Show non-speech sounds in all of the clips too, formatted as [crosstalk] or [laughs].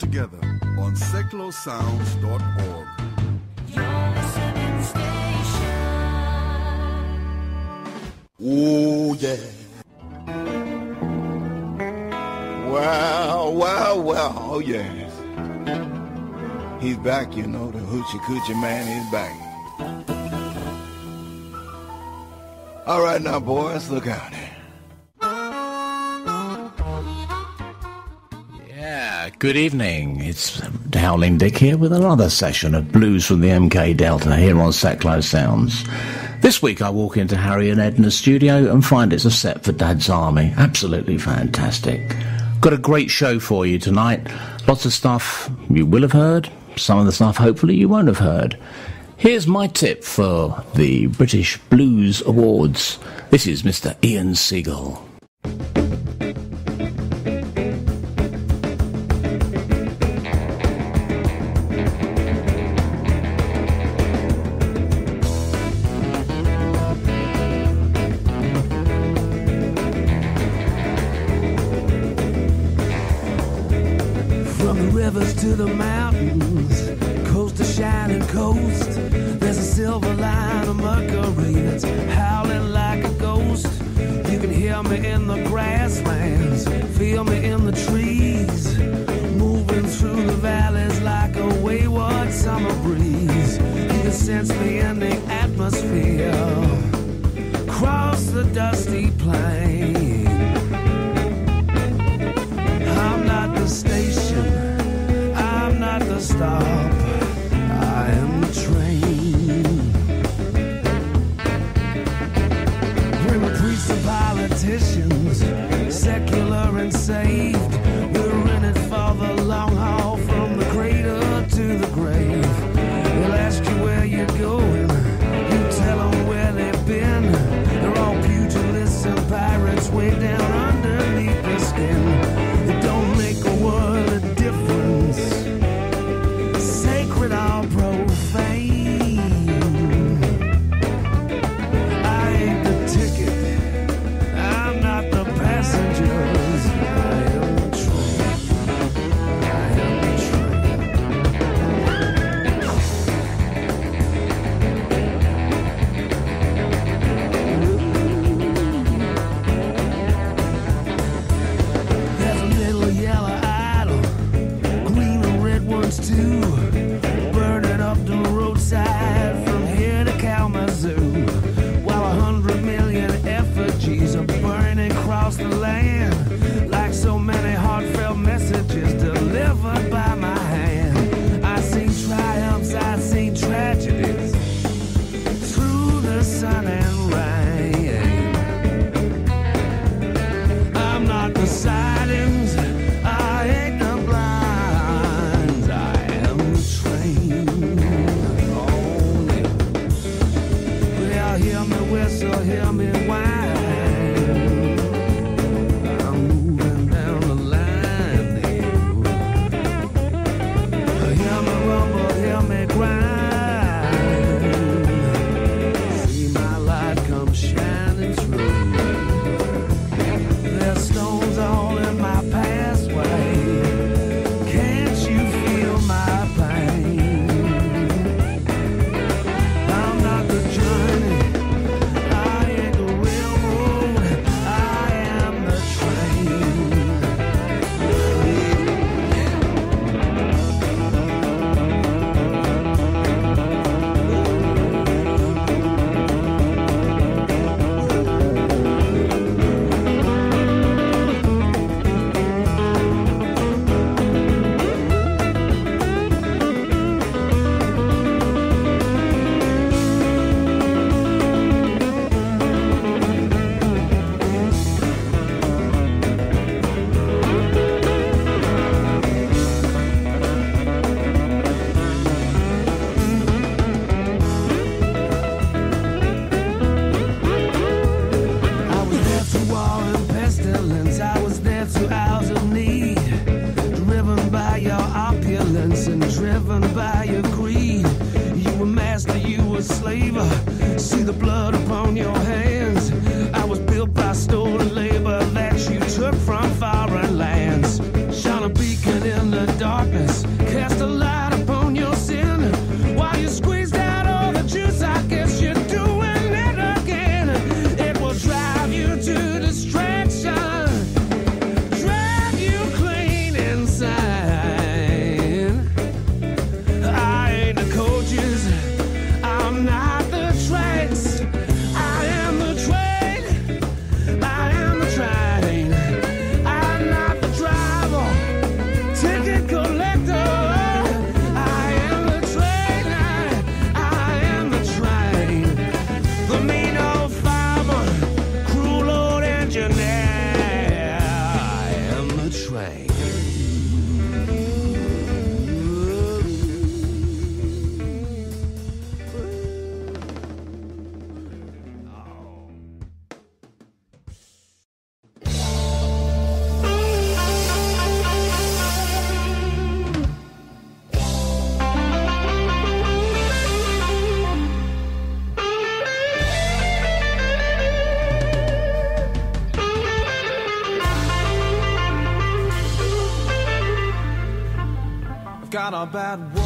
together on secklowsounds.org. Oh, yeah. Wow, wow, wow. Oh, yes. He's back, you know. The hoochie coochie man is back. All right now, boys, look out. Good evening. It's Howling Dick here with another session of Blues from the MK Delta here on Secklow Sounds. This week I walk into Harry and Edna's studio and find it's a set for Dad's Army. Absolutely fantastic. Got a great show for you tonight. Lots of stuff you will have heard, some of the stuff hopefully you won't have heard. Here's my tip for the British Blues Awards. This is Mr. Ian Siegel. Stop, got a bad woman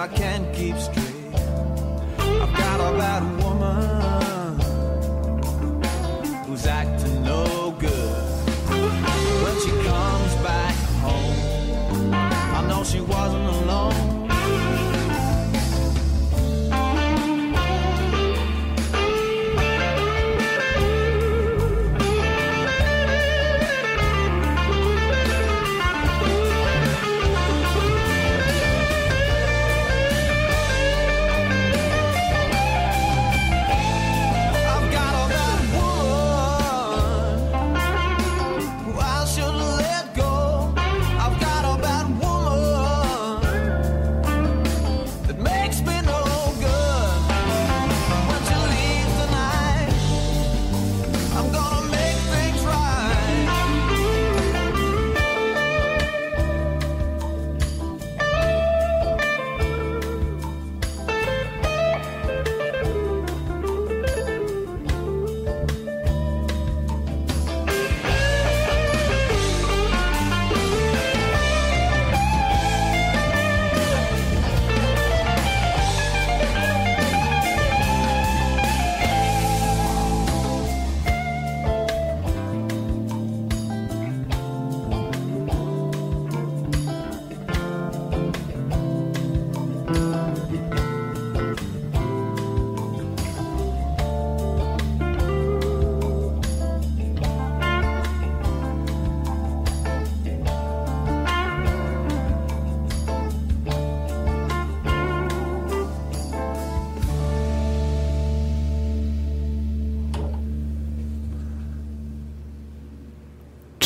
I can't keep straight. I've got a bad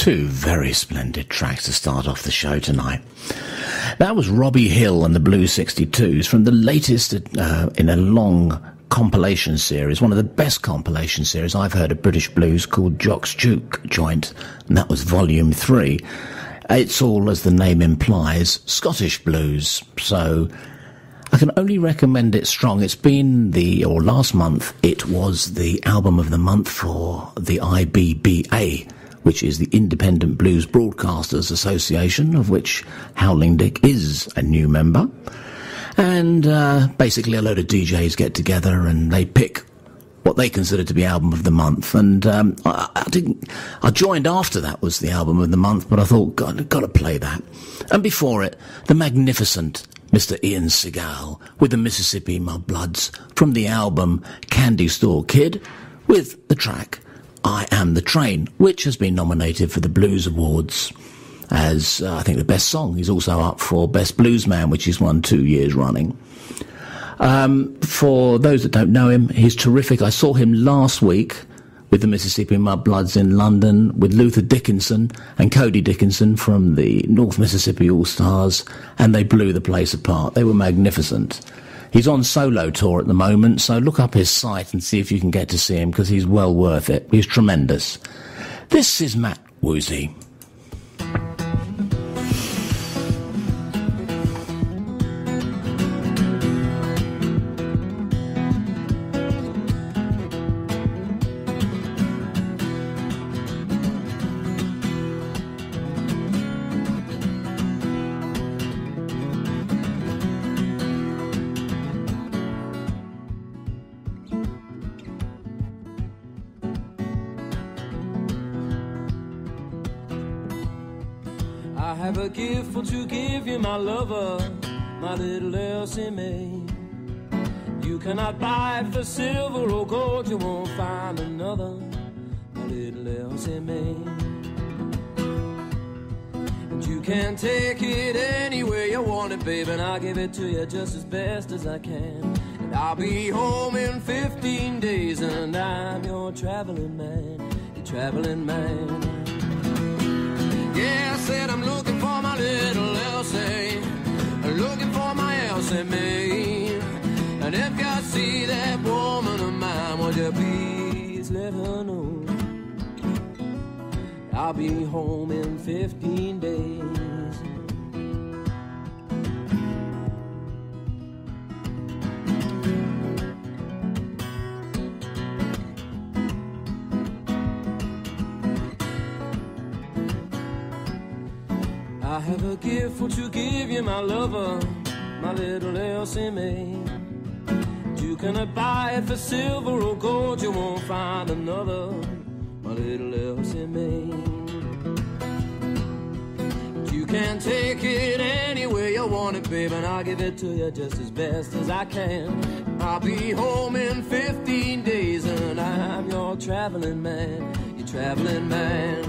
Two very splendid tracks to start off the show tonight. That was Robbie Hill and the Blue 62s from the latest uh, in a long compilation series, one of the best compilation series I've heard of British blues called Jock's Juke Joint, and that was volume three. It's all, as the name implies, Scottish blues, so I can only recommend it strong. It's been the, or last month, it was the album of the month for the IBBA, which is the Independent Blues Broadcasters Association, of which Howling Dick is a new member. And uh, basically, a load of DJs get together and they pick what they consider to be album of the month. And um, I, I didn't. I joined after that was the album of the month, but I thought, God, I've got to play that. And before it, the magnificent Mr. Ian Siegel with the Mississippi Mudbloods from the album Candy Store Kid with the track I Am the Train, which has been nominated for the Blues Awards as uh, I think the best song. He's also up for Best Blues Man, which he's won two years running. Um, for those that don't know him, he's terrific. I saw him last week with the Mississippi Mudbloods in London with Luther Dickinson and Cody Dickinson from the North Mississippi All Stars, and they blew the place apart. They were magnificent. He's on solo tour at the moment, so look up his site and see if you can get to see him because he's well worth it. He's tremendous. This is Matt Woosey. A gift for to give you, my lover, my little Elsie Mae. You cannot buy it for silver or gold, you won't find another, my little Elsie Mae. And you can take it anywhere you want it, babe, and I'll give it to you just as best as I can. And I'll be home in 15 days, and I'm your traveling man, your traveling man. Yeah, I said I'm looking little Elsie, eh? looking for my Elsie eh, Mae. And if you see that woman of mine, would you please let her know? I'll be home in 15 days. A gift for to give you, my lover, my little Elsie Mae. You cannot buy it for silver or gold, you won't find another, my little Elsie Mae. You can take it anywhere you want it, babe, and I'll give it to you just as best as I can. I'll be home in 15 days, and I'm your traveling man, your traveling man,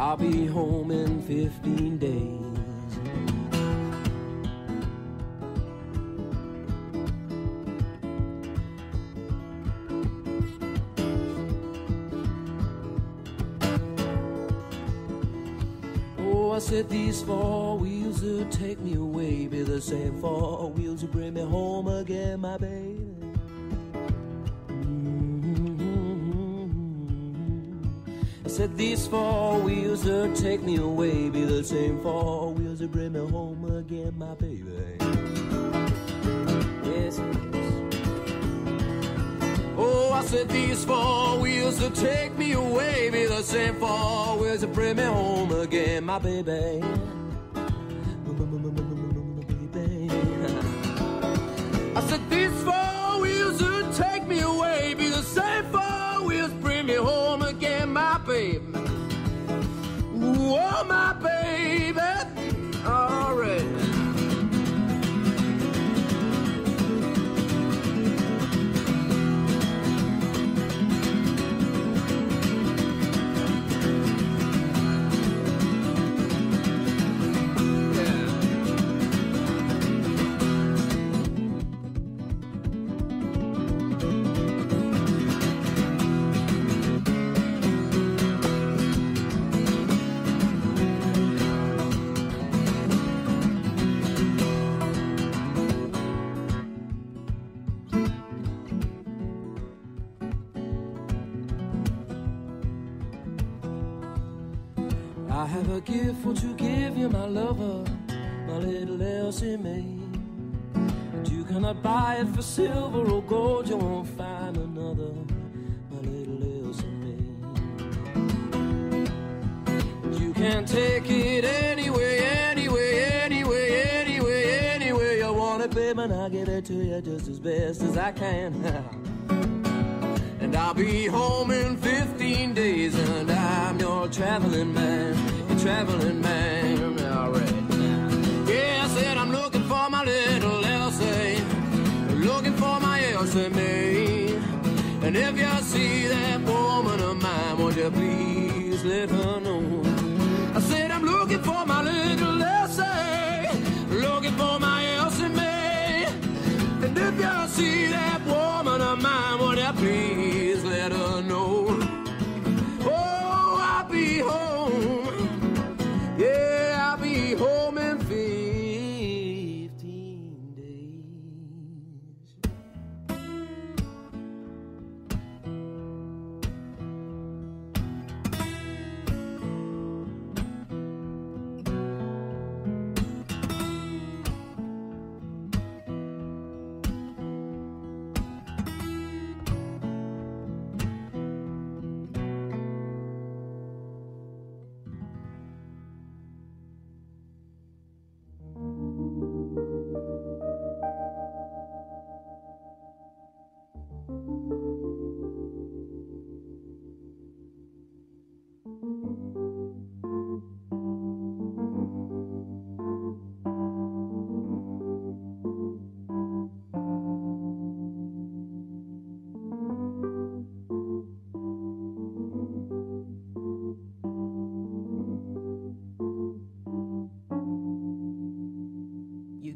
I'll be home in 15 days. Oh, I said these four wheels will take me away, be the same four wheels will bring me home again, my baby. Said these four wheels will take me away, be the same four wheels will bring me home again, my baby. Yes. Oh, I said these four wheels will take me away, be the same four wheels that bring me home again, my. Baby. Have a gift for to give you, my lover, my little Elsie Mae. And you cannot buy it for silver or gold, you won't find another, my little Elsie Mae. And you can take it anyway, anyway, anyway, anyway, anyway you want it, babe, and I'll give it to you just as best as I can. [laughs] And I'll be home in 15 days, and I'm your traveling man, traveling man. All right. Yeah, I said I'm looking for my little Elsie, looking for my Elsie Mae. And if you see that woman of mine, won't you please let her know? I said I'm looking for my little Elsie, looking for my Elsie Mae. And if you see that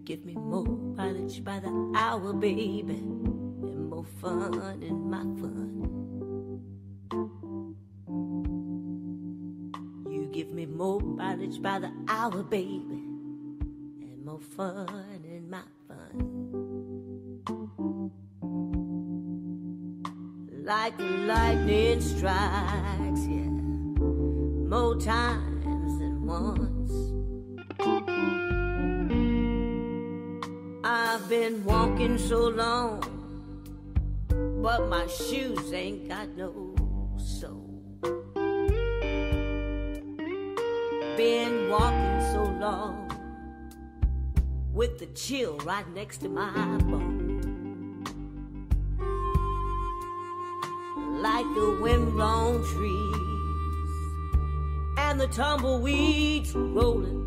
give me more mileage by the hour, baby fun in my fun. You give me more mileage by the hour, baby, and more fun in my fun. Like the lightning strikes, yeah, more times than once. I've been walking so long, but my shoes ain't got no soul. Been walking so long with the chill right next to my bone. Like the wind-blown trees and the tumbleweeds rolling.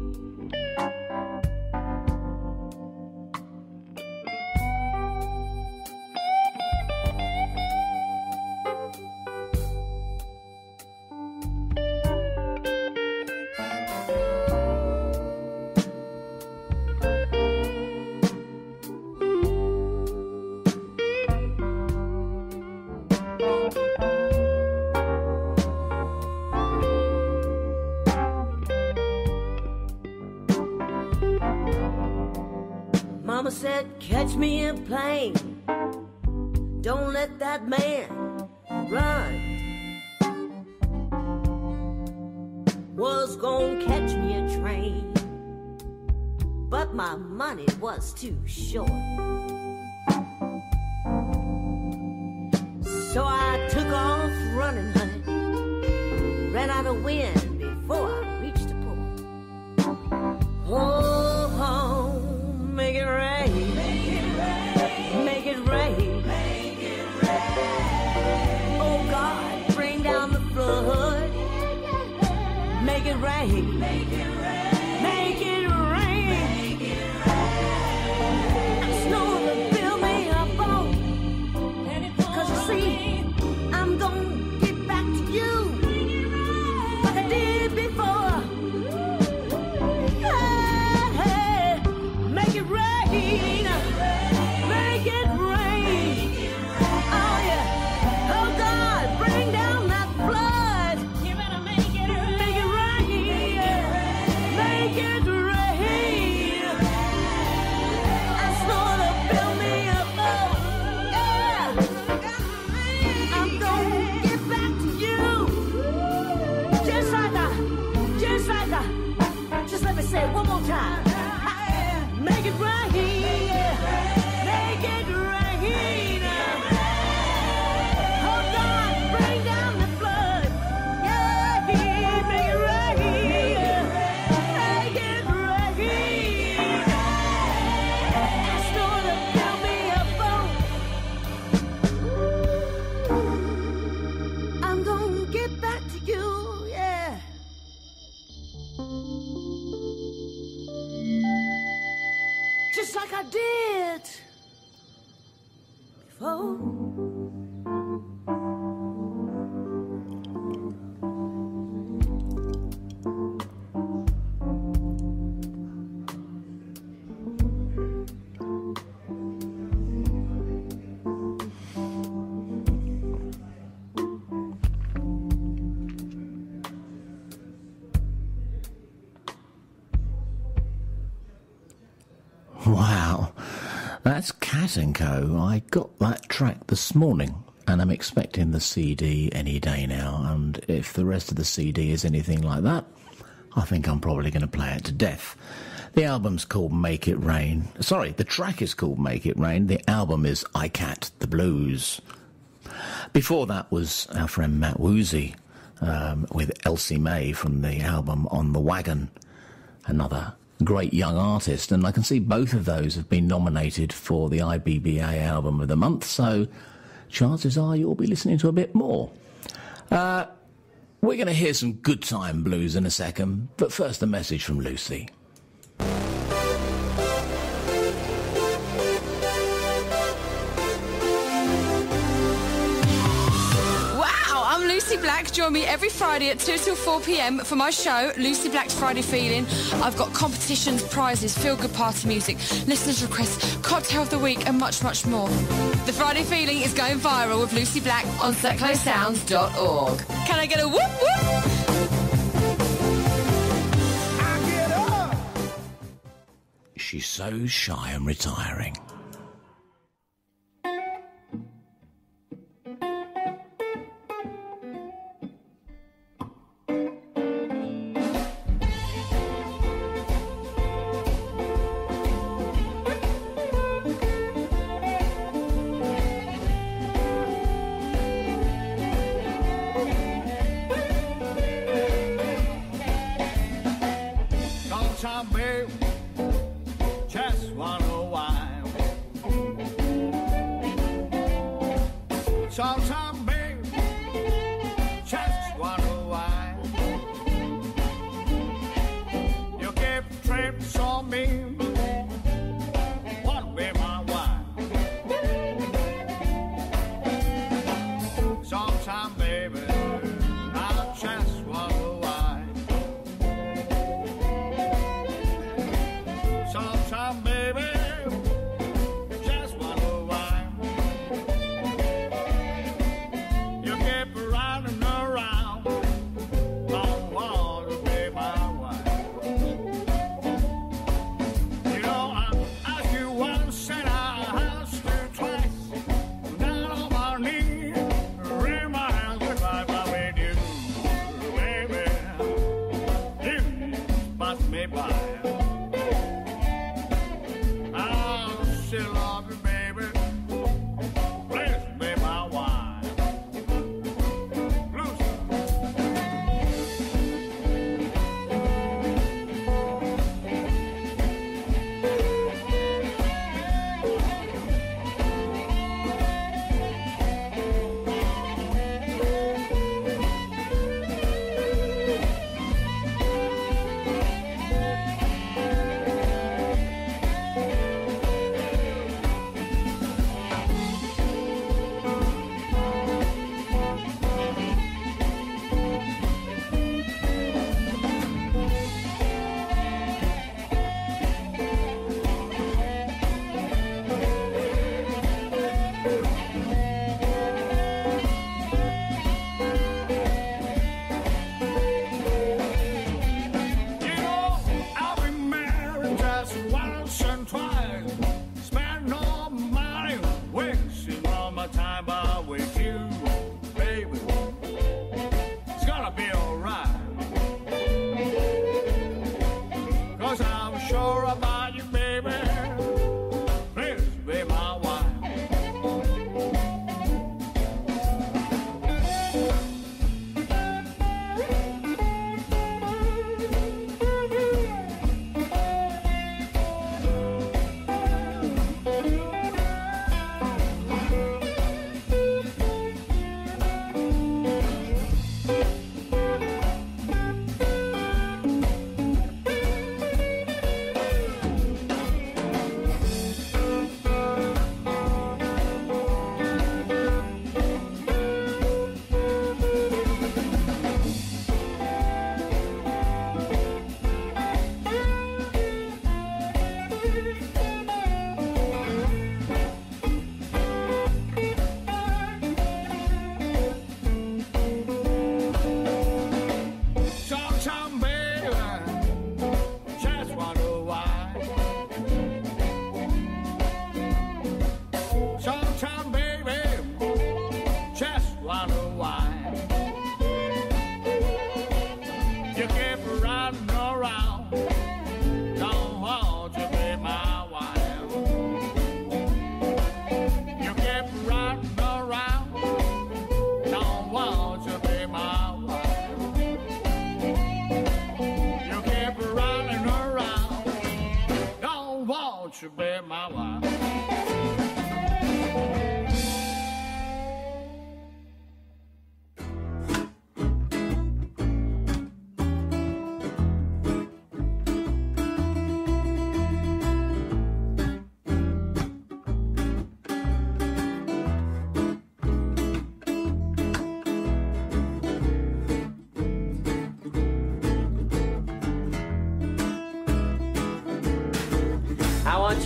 Mama said, catch me a plane. Don't let that man run. Was gonna catch me a train, but my money was too short. So I took off running, honey. Ran out of wind Cat Co. I got that track this morning, and I'm expecting the CD any day now. And if the rest of the CD is anything like that, I think I'm probably going to play it to death. The album's called Make It Rain. Sorry, the track is called Make It Rain. The album is I Cat the Blues. Before that was our friend Matt Woosey um, with Elsie Mae from the album On the Wagon. Another great young artist, and I can see both of those have been nominated for the IBBA Album of the Month, so chances are you'll be listening to a bit more. Uh, we're going to hear some good time blues in a second, but first a message from Lucy. Lucy Lucy Black. Join me every Friday at 2 till 4 pm for my show, Lucy Black's Friday Feeling. I've got competitions, prizes, feel good party music, listeners' requests, cocktail of the week, and much, much more. The Friday Feeling is going viral with Lucy Black on secklowsounds.org. Can I get a whoop whoop? She's so shy and retiring.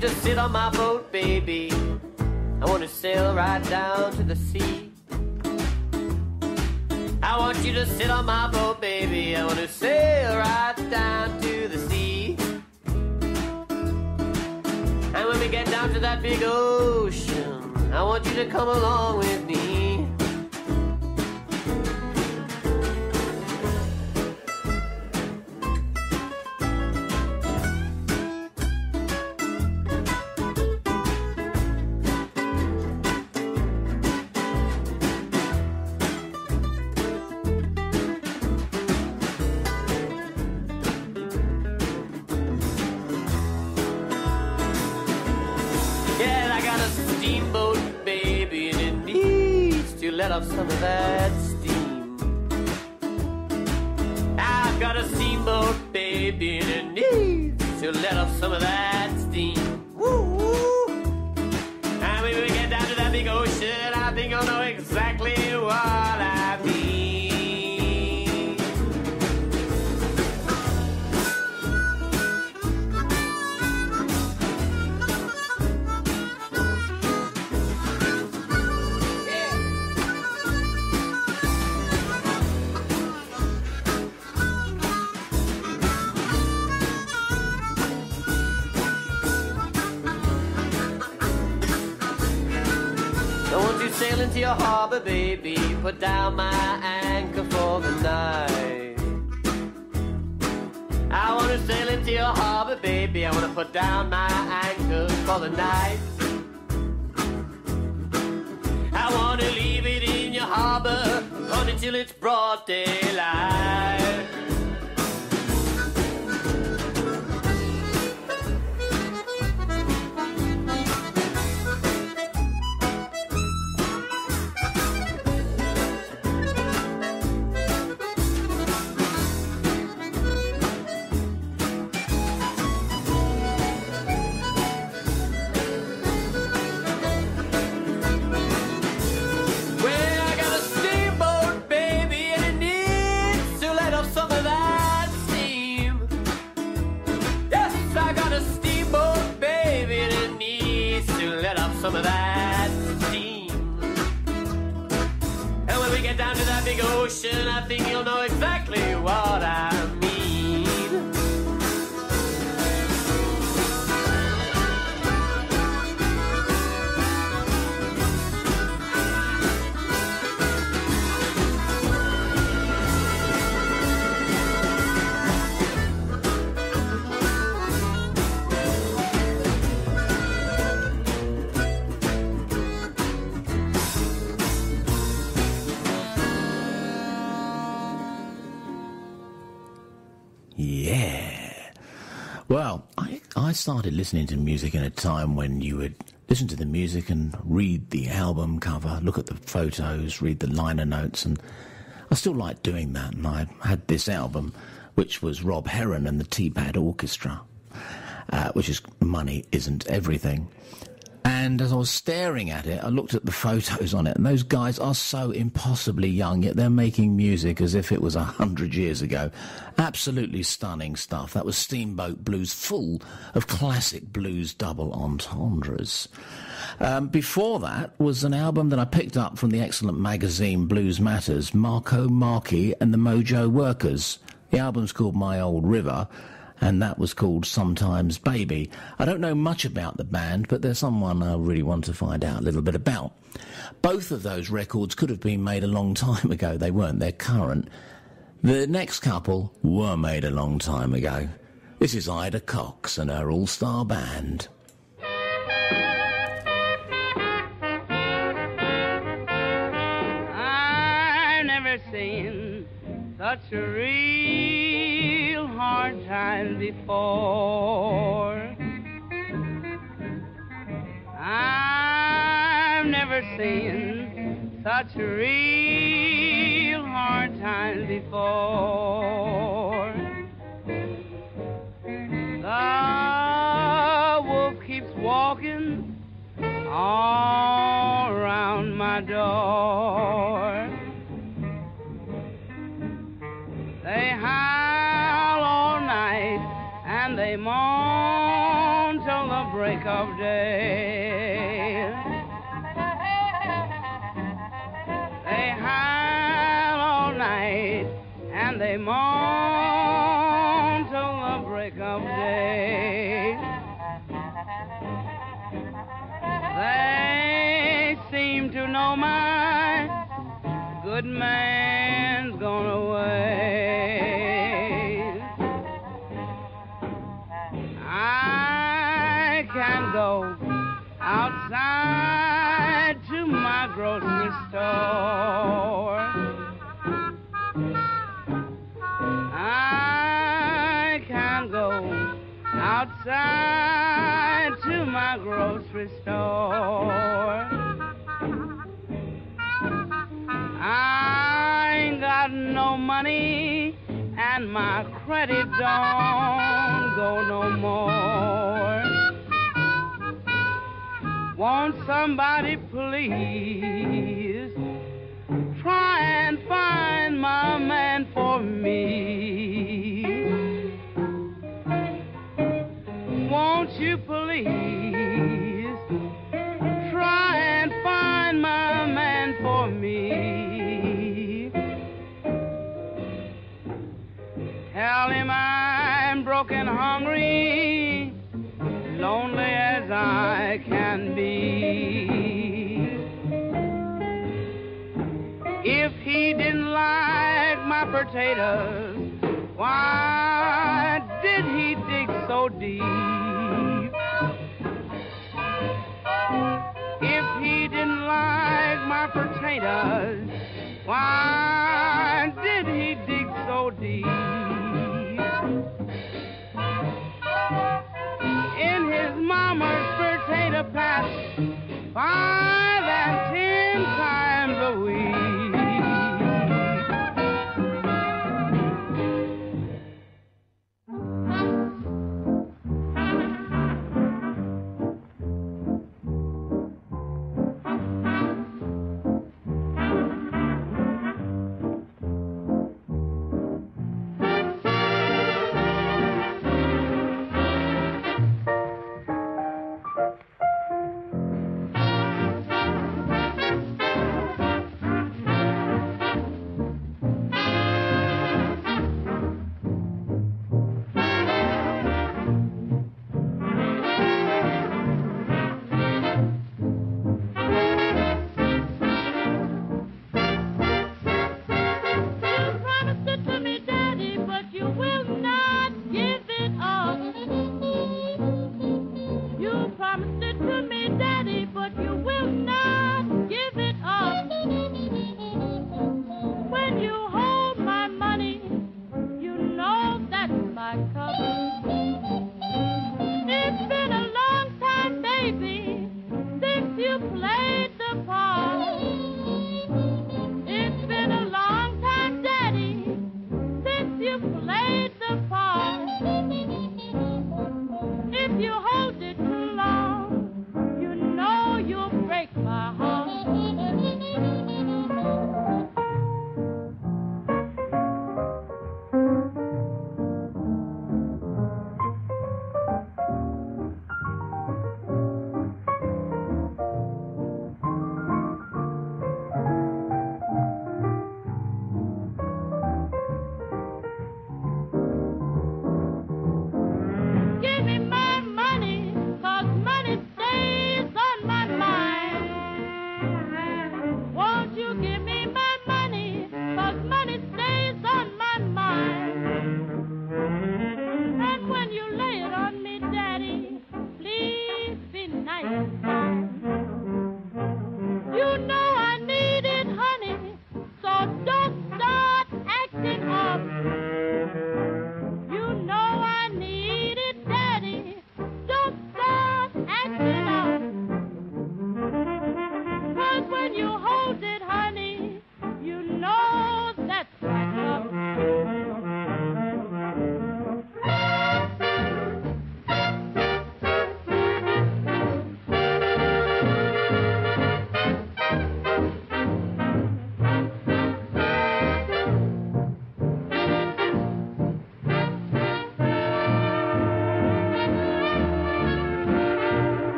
To sit on my boat, baby. I want to sail right down to the sea. Let off some of that my started listening to music in a time when you would listen to the music and read the album cover, look at the photos, read the liner notes, and I still like doing that. And I had this album, which was Rob Heron and the Tea Pad Orchestra, uh, which is Money Isn't Everything. And as I was staring at it, I looked at the photos on it, and those guys are so impossibly young, yet they're making music as if it was a hundred years ago. Absolutely stunning stuff. That was Steamboat Blues, full of classic blues double entendres. Um, before that was an album that I picked up from the excellent magazine Blues Matters, Marco Marchi and the Mojo Workers. The album's called My Old River, and that was called Sometimes Baby. I don't know much about the band, but there's someone I really want to find out a little bit about. Both of those records could have been made a long time [laughs] ago. They weren't, they're current. The next couple were made a long time ago. This is Ida Cox and her all star band. I've never seen such a real hard time before. I've never seen such a real hard time before. The wolf keeps walking all around my door. They moan till the break of day. They howl all night and they mourn till the break of day. They seem to know my good man's gone I can go outside to my grocery store. I ain't got no money and my credit don't go no more. Won't somebody please try and find my man for me? Potatoes, why did he dig so deep? If he didn't like my potatoes, why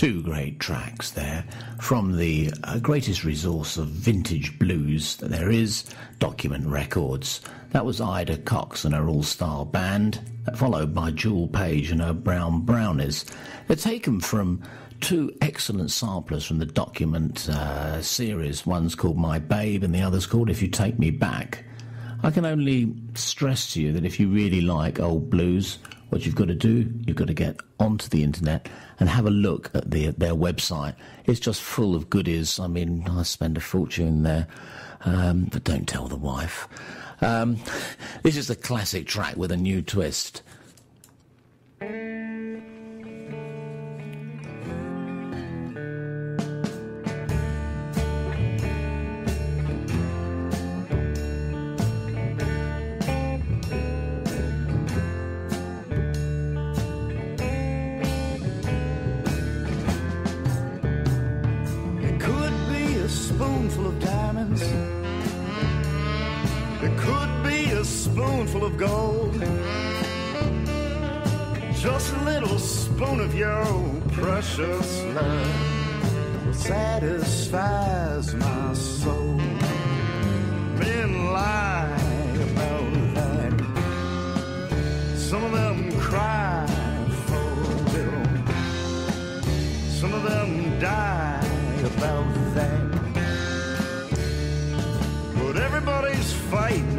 Two great tracks there from the uh, greatest resource of vintage blues that there is, Document Records. That was Ida Cox and her all star band, followed by Jewel Page and her Brown Brownies. They're taken from two excellent samplers from the Document uh, series. One's called My Babe and the other's called If You Take Me Back. I can only stress to you that if you really like old blues, what you've got to do, you've got to get onto the internet and have a look at the, their website. It's just full of goodies. I mean, I spend a fortune there, um, but don't tell the wife. Um, [laughs] this is a classic track with a new twist. Spoonful of diamonds. It could be a spoonful of gold. Just a little spoon of your precious love satisfies my soul. Men lie about that. Some of them cry for a little. Some of them die everybody's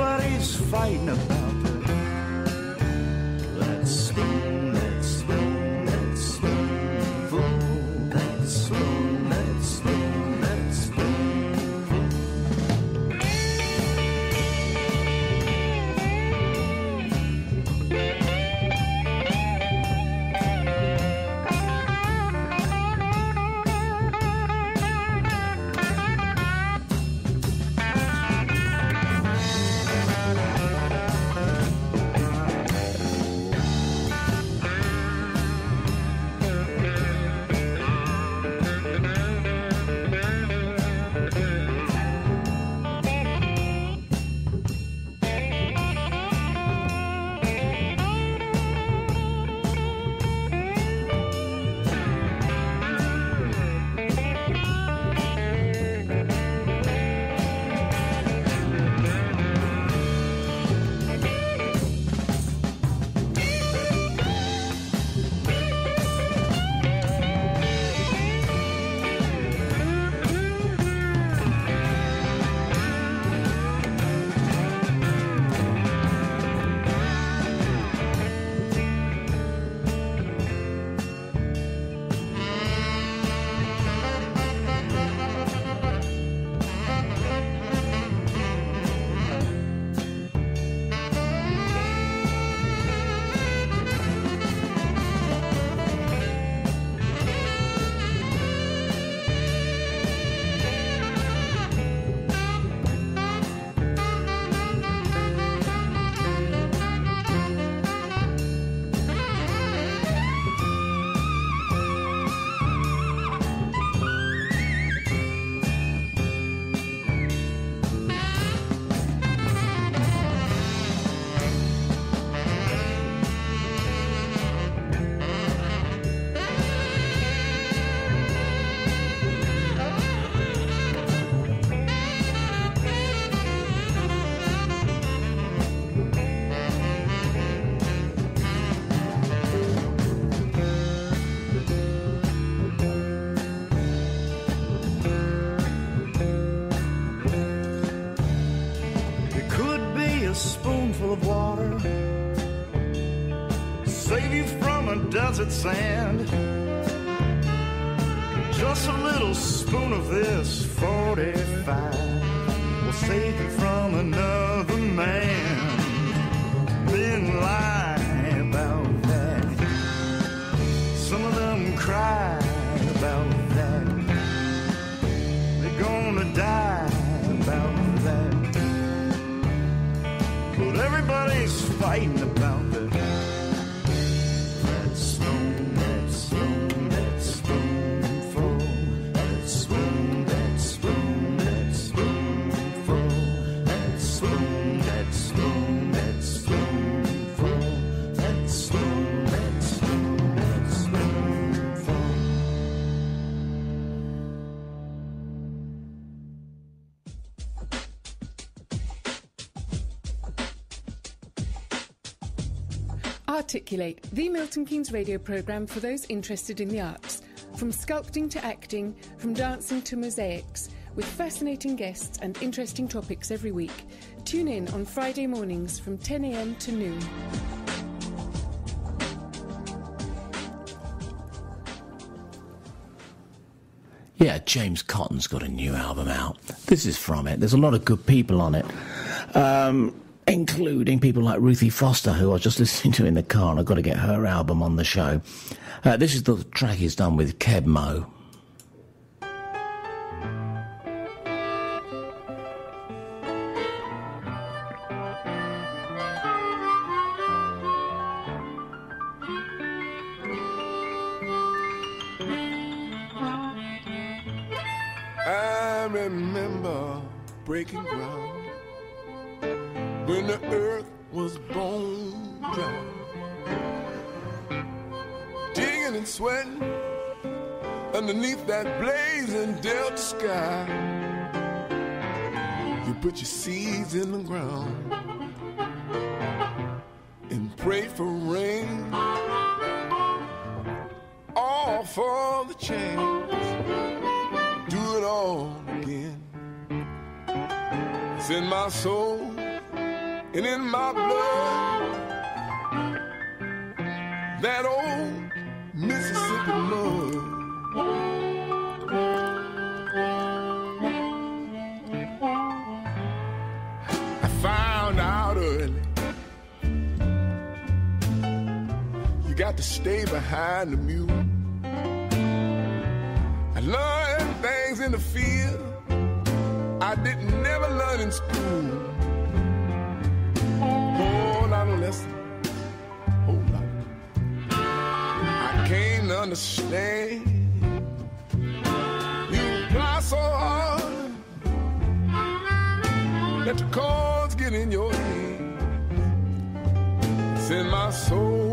everybody's fighting about sand. Articulate, the Milton Keynes radio programme for those interested in the arts. From sculpting to acting, from dancing to mosaics, with fascinating guests and interesting topics every week. Tune in on Friday mornings from 10am to noon. Yeah, James Cotton's got a new album out. This is from it. There's a lot of good people on it, um, including people like Ruthie Foster, who I was just [laughs] listening to in the car, and I've got to get her album on the show. Uh, this is the track he's done with Keb Mo. In the field I didn't never learn in school. Whole lot of lessons, whole lot. I came to understand. You apply so hard that the chords get in your head. Send my soul,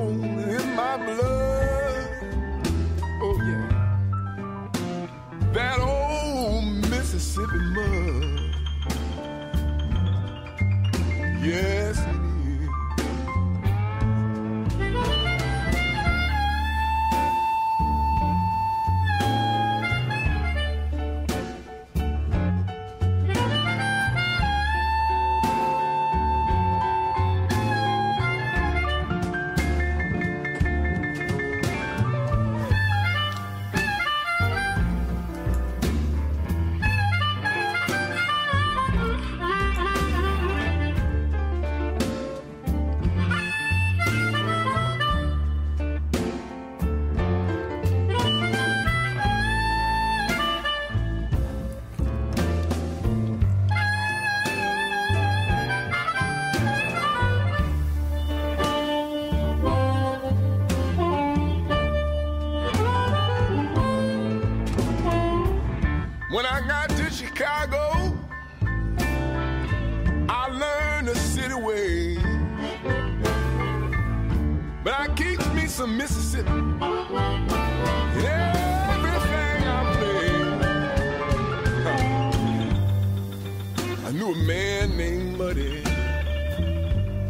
a man named Muddy.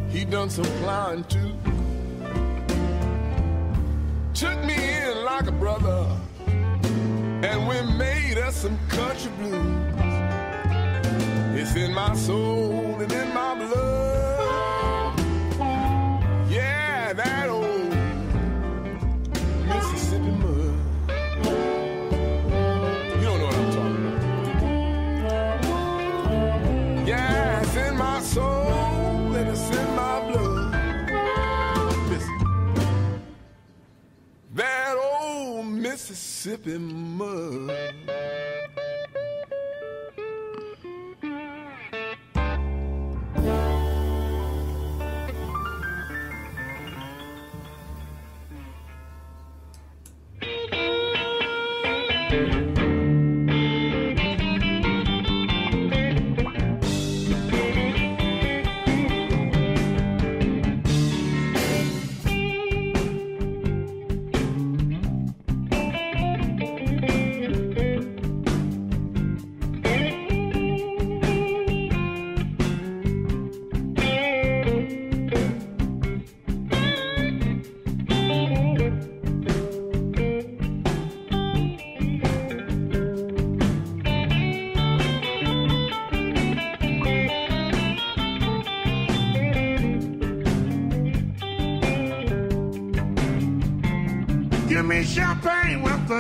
He done some plowing too. Took me in like a brother. And we made us some country blues. It's in my soul and in my blood. Mississippi mud.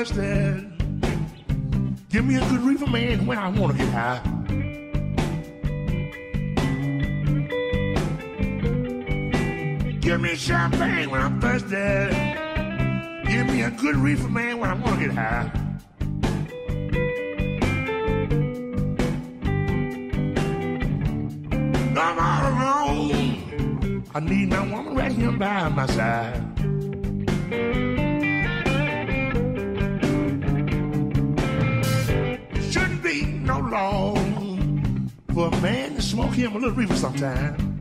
Thirsty. Give me a good reefer man when I want to get high. Give me champagne when I'm thirsty. Give me a good reefer man when I want to get high. I'm all alone. I need my woman right here by my side. For a man to smoke him a little reefer sometime.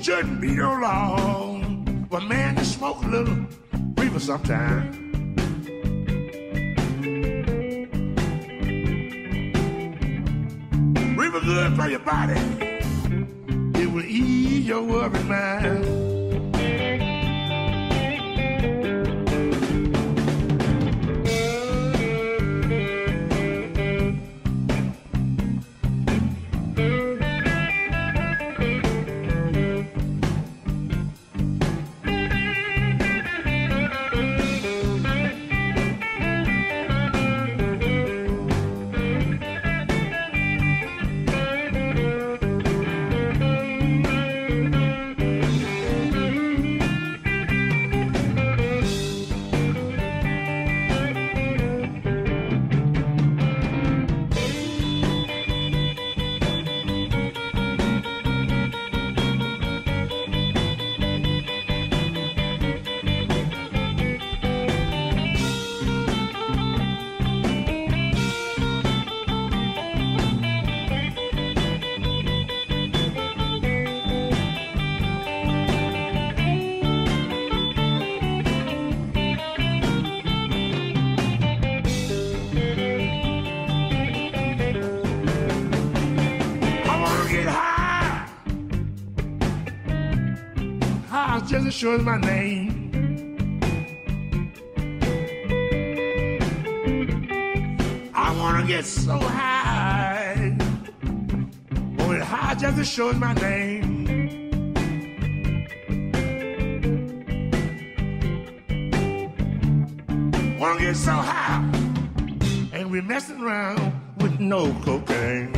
Shouldn't be no law for a man to smoke a little reefer sometime. Reefer good for your body. It will ease your worried mind. Sure as my name. I wanna get so high. Wanna high just as sure as my name. Wanna get so high. And we messing around with no cocaine.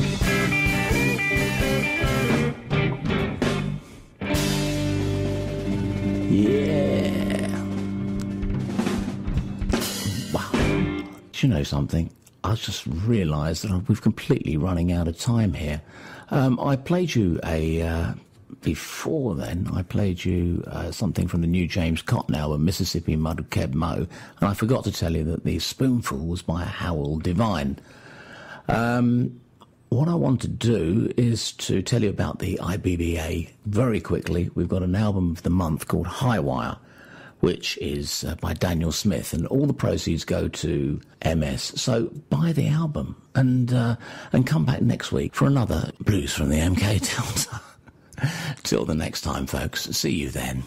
Something? I just realised that we've completely running out of time here. Um, I played you a. Uh, before then, I played you uh, something from the new James Cotton album, Mississippi Mud Keb Mo, and I forgot to tell you that the spoonful was by Howell Devine. Um, what I want to do is to tell you about the IBBA very quickly. We've got an album of the month called High Wire, which is uh, by Daniel Smith, and all the proceeds go to MS. So buy the album and uh, and come back next week for another Blues from the MK Delta. [laughs] Till the next time, folks. See you then.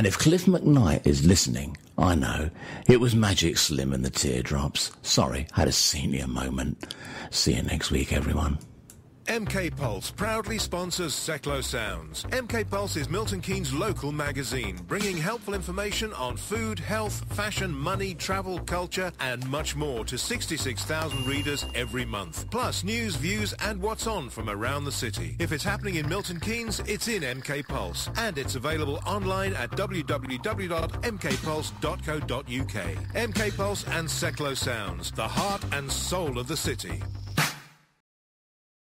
And if Cliff McKnight is listening, I know it was Magic Slim and the Teardrops. Sorry, had a senior moment. See you next week, everyone. MK Pulse proudly sponsors Secklow Sounds. MK Pulse is Milton Keynes' local magazine, bringing helpful information on food, health, fashion, money, travel, culture, and much more to 66,000 readers every month. Plus news, views, and what's on from around the city. If it's happening in Milton Keynes, it's in MK Pulse, and it's available online at www.mkpulse.co.uk. MK Pulse and Secklow Sounds, the heart and soul of the city.